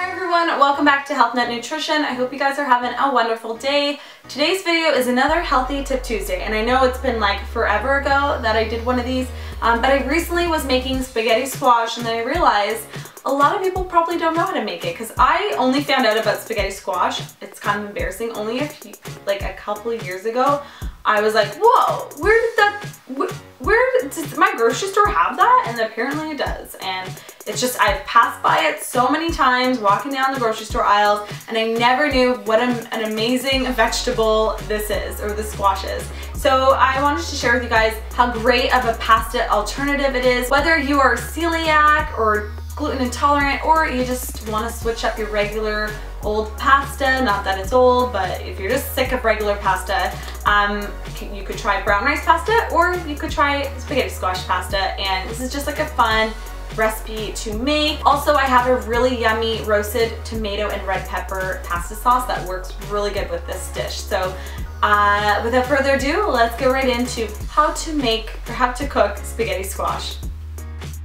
Hi everyone, welcome back to HealthNut Nutrition. I hope you guys are having a wonderful day. Today's video is another Healthy Tip Tuesday, and I know it's been like forever ago that I did one of these, um, but I recently was making spaghetti squash and then I realized a lot of people probably don't know how to make it because I only found out about spaghetti squash. It's kind of embarrassing. Only a few, like a couple years ago, I was like, whoa, where did that, where does my grocery store have that? And apparently it does. And it's just, I've passed by it so many times walking down the grocery store aisles and I never knew what an, an amazing vegetable this is or the squash is. So I wanted to share with you guys how great of a pasta alternative it is. Whether you are celiac or gluten intolerant or you just want to switch up your regular old pasta, not that it's old, but if you're just sick of regular pasta, um, you could try brown rice pasta or you could try spaghetti squash pasta and this is just like a fun recipe to make. Also, I have a really yummy roasted tomato and red pepper pasta sauce that works really good with this dish. So uh, without further ado, let's get right into how to make or how to cook spaghetti squash.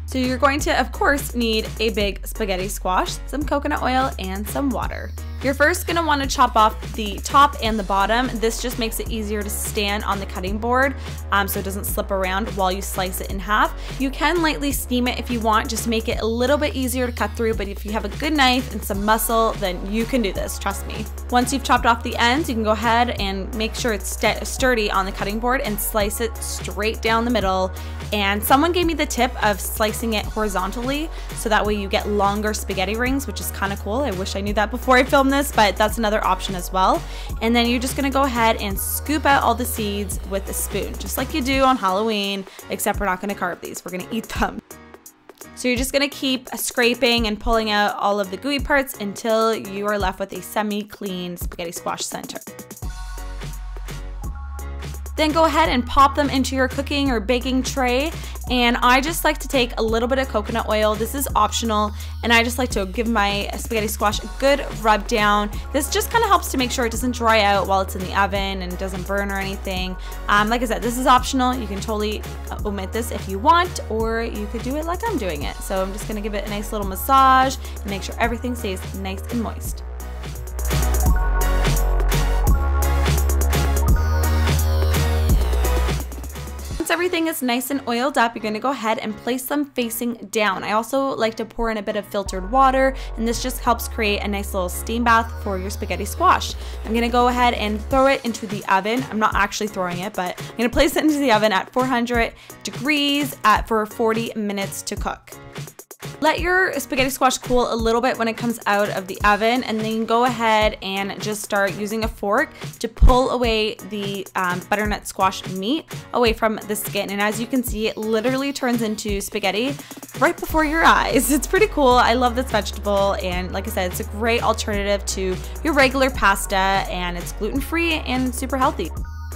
So you're going to, of course, need a big spaghetti squash, some coconut oil, and some water. You're first gonna wanna chop off the top and the bottom. This just makes it easier to stand on the cutting board um, so it doesn't slip around while you slice it in half. You can lightly steam it if you want, just make it a little bit easier to cut through, but if you have a good knife and some muscle, then you can do this, trust me. Once you've chopped off the ends, you can go ahead and make sure it's st sturdy on the cutting board and slice it straight down the middle. And someone gave me the tip of slicing it horizontally, so that way you get longer spaghetti rings, which is kind of cool. I wish I knew that before I filmed this, but that's another option as well. And then you're just gonna go ahead and scoop out all the seeds with a spoon, just like you do on Halloween, except we're not gonna carve these, we're gonna eat them. So you're just gonna keep scraping and pulling out all of the gooey parts until you are left with a semi-clean spaghetti squash center. Then go ahead and pop them into your cooking or baking tray. And I just like to take a little bit of coconut oil. This is optional. And I just like to give my spaghetti squash a good rub down. This just kind of helps to make sure it doesn't dry out while it's in the oven and doesn't burn or anything. Um, like I said, this is optional. You can totally uh, omit this if you want, or you could do it like I'm doing it. So I'm just gonna give it a nice little massage and make sure everything stays nice and moist. Everything is nice and oiled up, you're gonna go ahead and place them facing down. I also like to pour in a bit of filtered water, and this just helps create a nice little steam bath for your spaghetti squash. I'm gonna go ahead and throw it into the oven. I'm not actually throwing it, but I'm gonna place it into the oven at 400 degrees at, for 40 minutes to cook. Let your spaghetti squash cool a little bit when it comes out of the oven and then go ahead and just start using a fork to pull away the um, butternut squash meat away from the skin. And as you can see, it literally turns into spaghetti right before your eyes. It's pretty cool. I love this vegetable and like I said, it's a great alternative to your regular pasta and it's gluten-free and super healthy.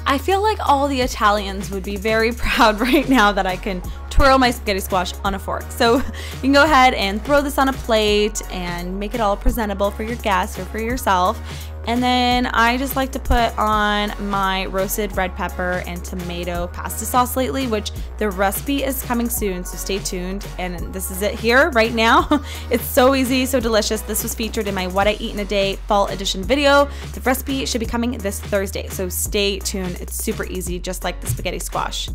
I feel like all the Italians would be very proud right now that I can twirl my spaghetti squash on a fork. So you can go ahead and throw this on a plate and make it all presentable for your guests or for yourself. And then I just like to put on my roasted red pepper and tomato pasta sauce lately, which the recipe is coming soon, so stay tuned. And this is it here right now. it's so easy, so delicious. This was featured in my What I Eat in a Day Fall Edition video. The recipe should be coming this Thursday, so stay tuned. It's super easy, just like the spaghetti squash.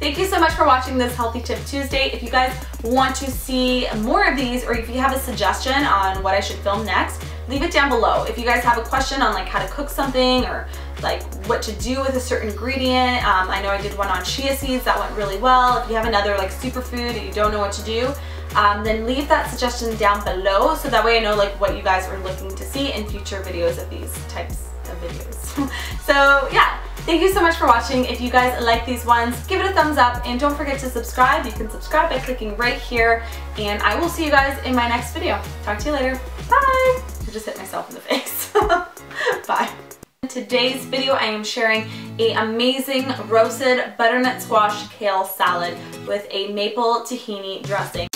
Thank you so much for watching this Healthy Tip Tuesday. If you guys want to see more of these or if you have a suggestion on what I should film next, leave it down below. If you guys have a question on like how to cook something or like what to do with a certain ingredient, um, I know I did one on chia seeds, that went really well. If you have another like superfood and you don't know what to do, um, then leave that suggestion down below so that way I know like what you guys are looking to see in future videos of these types of videos. so yeah, Thank you so much for watching. If you guys like these ones, give it a thumbs up and don't forget to subscribe. You can subscribe by clicking right here and I will see you guys in my next video. Talk to you later. Bye! I just hit myself in the face. Bye. In today's video, I am sharing a amazing roasted butternut squash kale salad with a maple tahini dressing.